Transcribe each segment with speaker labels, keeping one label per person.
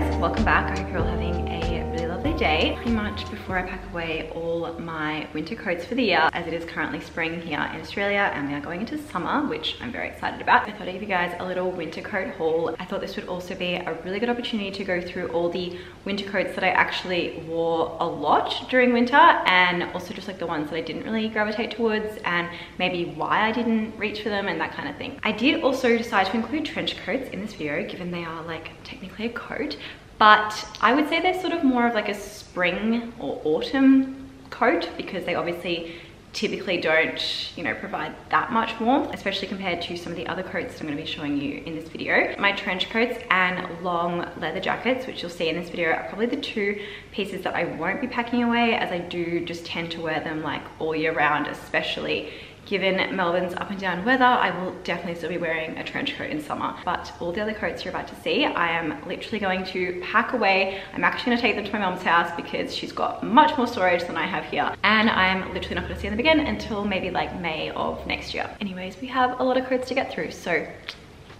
Speaker 1: guys, welcome back. I hope you're all having a really lovely day. Pretty much before I pack away all my winter coats for the year, as it is currently spring here in Australia and we are going into summer, which I'm very excited about. I thought I'd give you guys a little winter coat haul. I thought this would also be a really good opportunity to go through all the winter coats that I actually wore a lot during winter and also just like the ones that I didn't really gravitate towards and maybe why I didn't reach for them and that kind of thing. I did also decide to include trench coats in this video given they are like technically a coat but I would say they're sort of more of like a spring or autumn coat because they obviously typically don't, you know, provide that much warmth, especially compared to some of the other coats that I'm gonna be showing you in this video. My trench coats and long leather jackets, which you'll see in this video, are probably the two pieces that I won't be packing away as I do just tend to wear them like all year round, especially given Melbourne's up and down weather, I will definitely still be wearing a trench coat in summer. But all the other coats you're about to see, I am literally going to pack away. I'm actually gonna take them to my mom's house because she's got much more storage than I have here. And I'm literally not gonna see them again until maybe like May of next year. Anyways, we have a lot of coats to get through, so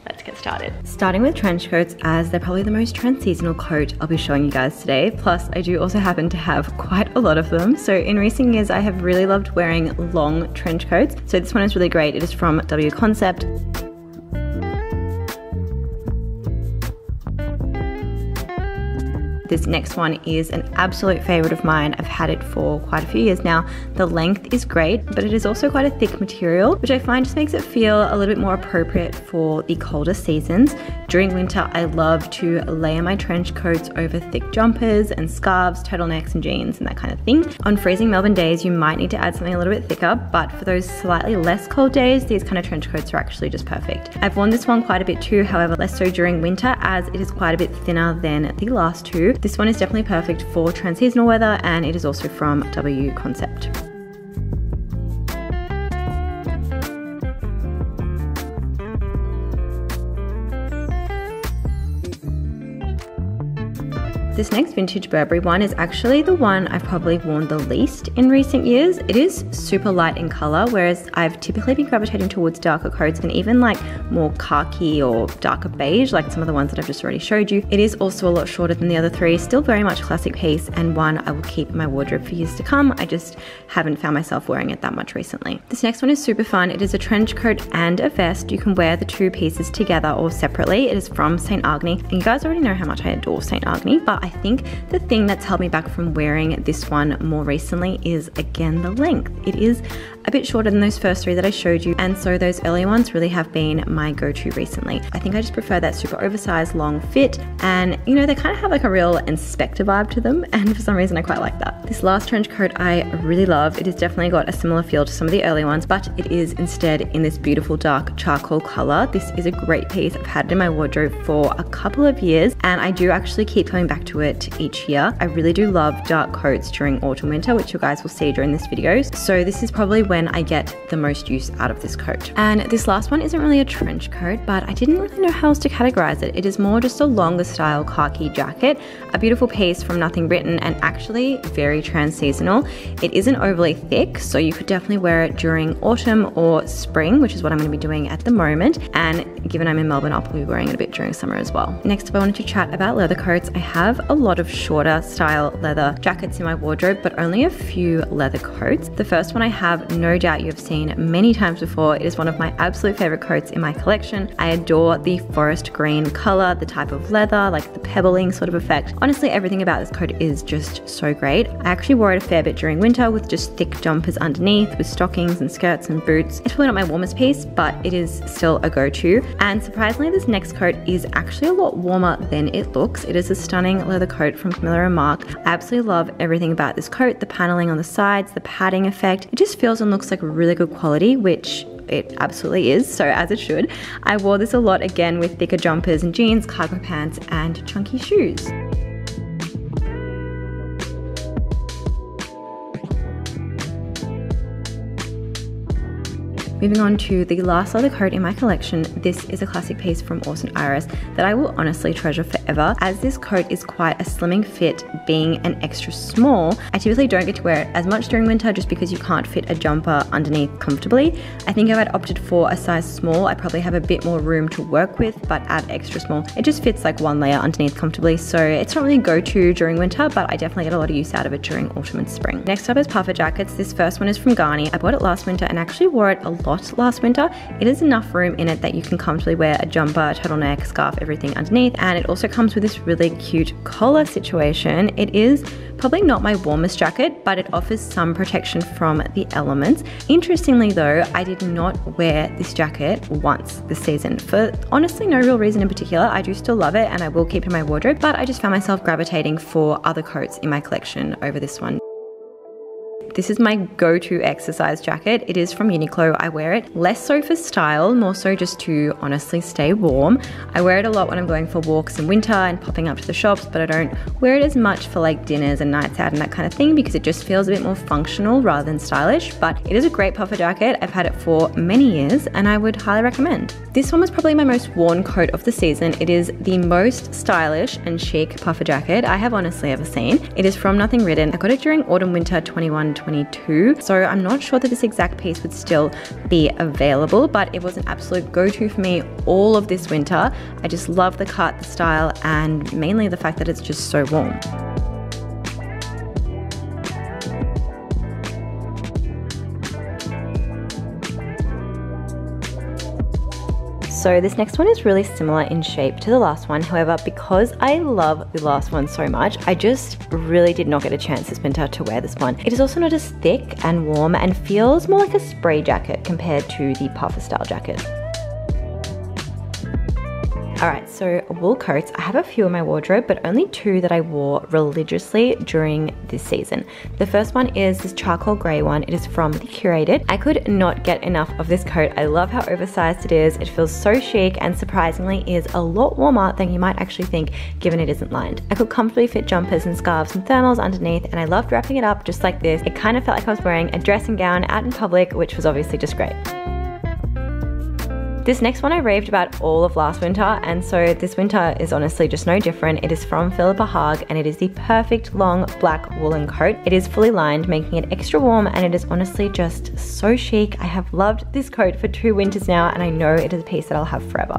Speaker 1: let's get started. Starting with trench coats as they're probably the most trans-seasonal coat I'll be showing you guys today. Plus I do also happen to have quite a lot of them. So in recent years I have really loved wearing long trench coats. So this one is really great. It is from W Concept. This next one is an absolute favorite of mine. I've had it for quite a few years now. The length is great, but it is also quite a thick material, which I find just makes it feel a little bit more appropriate for the colder seasons. During winter, I love to layer my trench coats over thick jumpers and scarves, turtlenecks and jeans and that kind of thing. On freezing Melbourne days, you might need to add something a little bit thicker, but for those slightly less cold days, these kind of trench coats are actually just perfect. I've worn this one quite a bit too, however, less so during winter as it is quite a bit thinner than the last two. This one is definitely perfect for transitional weather and it is also from W Concept. This next vintage Burberry one is actually the one I've probably worn the least in recent years. It is super light in color, whereas I've typically been gravitating towards darker coats and even like more khaki or darker beige, like some of the ones that I've just already showed you. It is also a lot shorter than the other three, still very much classic piece and one I will keep in my wardrobe for years to come. I just haven't found myself wearing it that much recently. This next one is super fun. It is a trench coat and a vest. You can wear the two pieces together or separately. It is from St. Agni. And you guys already know how much I adore St. Agni, but I think the thing that's held me back from wearing this one more recently is again the length. It is a bit shorter than those first three that I showed you and so those earlier ones really have been my go-to recently. I think I just prefer that super oversized long fit and you know they kind of have like a real inspector vibe to them and for some reason I quite like that. This last trench coat I really love. It has definitely got a similar feel to some of the early ones but it is instead in this beautiful dark charcoal color. This is a great piece. I've had it in my wardrobe for a couple of years and I do actually keep coming back to it each year. I really do love dark coats during autumn winter which you guys will see during this video. So this is probably when I get the most use out of this coat. And this last one isn't really a trench coat, but I didn't really know how else to categorize it. It is more just a longer style khaki jacket, a beautiful piece from Nothing Written and actually very trans-seasonal. It isn't overly thick, so you could definitely wear it during autumn or spring, which is what I'm gonna be doing at the moment. And given I'm in Melbourne, I'll probably be wearing it a bit during summer as well. Next up, I wanted to chat about leather coats. I have a lot of shorter style leather jackets in my wardrobe, but only a few leather coats. The first one I have, no doubt you have seen many times before. It is one of my absolute favorite coats in my collection. I adore the forest green color, the type of leather, like the pebbling sort of effect. Honestly, everything about this coat is just so great. I actually wore it a fair bit during winter with just thick jumpers underneath with stockings and skirts and boots. It's probably not my warmest piece, but it is still a go-to. And surprisingly, this next coat is actually a lot warmer than it looks. It is a stunning leather coat from Camilla and Marc. I absolutely love everything about this coat, the paneling on the sides, the padding effect. It just feels and looks like really good quality, which it absolutely is, so as it should. I wore this a lot again with thicker jumpers and jeans, cargo pants, and chunky shoes. Moving on to the last leather coat in my collection, this is a classic piece from Orson Iris that I will honestly treasure forever. As this coat is quite a slimming fit, being an extra small, I typically don't get to wear it as much during winter just because you can't fit a jumper underneath comfortably. I think if I'd opted for a size small, I probably have a bit more room to work with, but at extra small, it just fits like one layer underneath comfortably. So it's not really a go-to during winter, but I definitely get a lot of use out of it during autumn and spring. Next up is puffer jackets. This first one is from Ganni. I bought it last winter and actually wore it a lot last winter. It is enough room in it that you can comfortably wear a jumper, turtleneck, scarf, everything underneath. And it also comes with this really cute collar situation. It is probably not my warmest jacket, but it offers some protection from the elements. Interestingly though, I did not wear this jacket once this season for honestly no real reason in particular. I do still love it and I will keep it in my wardrobe, but I just found myself gravitating for other coats in my collection over this one. This is my go-to exercise jacket. It is from Uniqlo. I wear it less so for style, more so just to honestly stay warm. I wear it a lot when I'm going for walks in winter and popping up to the shops, but I don't wear it as much for like dinners and nights out and that kind of thing because it just feels a bit more functional rather than stylish. But it is a great puffer jacket. I've had it for many years and I would highly recommend. This one was probably my most worn coat of the season. It is the most stylish and chic puffer jacket I have honestly ever seen. It is from Nothing Written. I got it during autumn winter 21 2022. So I'm not sure that this exact piece would still be available, but it was an absolute go-to for me all of this winter. I just love the cut, the style, and mainly the fact that it's just so warm. So this next one is really similar in shape to the last one. However, because I love the last one so much, I just really did not get a chance this winter to wear this one. It is also not as thick and warm and feels more like a spray jacket compared to the puffer style jacket. All right, so wool coats. I have a few in my wardrobe, but only two that I wore religiously during this season. The first one is this charcoal gray one. It is from The Curated. I could not get enough of this coat. I love how oversized it is. It feels so chic and surprisingly is a lot warmer than you might actually think given it isn't lined. I could comfortably fit jumpers and scarves and thermals underneath and I loved wrapping it up just like this. It kind of felt like I was wearing a dressing gown out in public, which was obviously just great. This next one I raved about all of last winter, and so this winter is honestly just no different. It is from Philippa Haag, and it is the perfect long black woolen coat. It is fully lined, making it extra warm, and it is honestly just so chic. I have loved this coat for two winters now, and I know it is a piece that I'll have forever.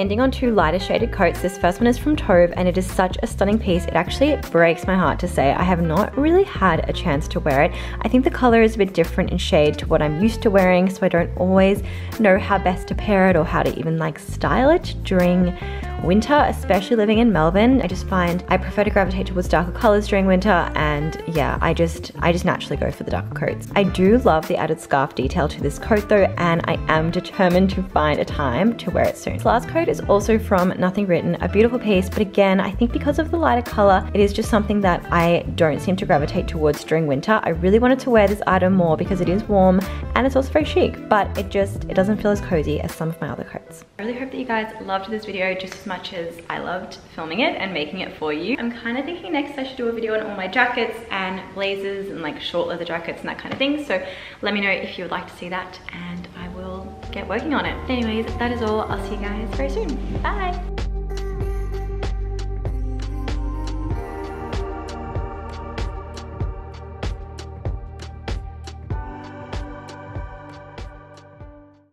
Speaker 1: Ending on two lighter shaded coats, this first one is from Tove and it is such a stunning piece. It actually breaks my heart to say I have not really had a chance to wear it. I think the color is a bit different in shade to what I'm used to wearing, so I don't always know how best to pair it or how to even like style it during winter, especially living in Melbourne. I just find I prefer to gravitate towards darker colors during winter and yeah, I just I just naturally go for the darker coats. I do love the added scarf detail to this coat though and I am determined to find a time to wear it soon. This last coat is also from Nothing Written, a beautiful piece, but again, I think because of the lighter color, it is just something that I don't seem to gravitate towards during winter. I really wanted to wear this item more because it is warm and it's also very chic, but it just, it doesn't feel as cozy as some of my other coats. I really hope that you guys loved this video just as much as I loved filming it and making it for you. I'm kind of thinking next I should do a video on all my jackets and blazers and like short leather jackets and that kind of thing. So let me know if you would like to see that and I will get working on it. Anyways, that is all. I'll see you guys very soon. Bye.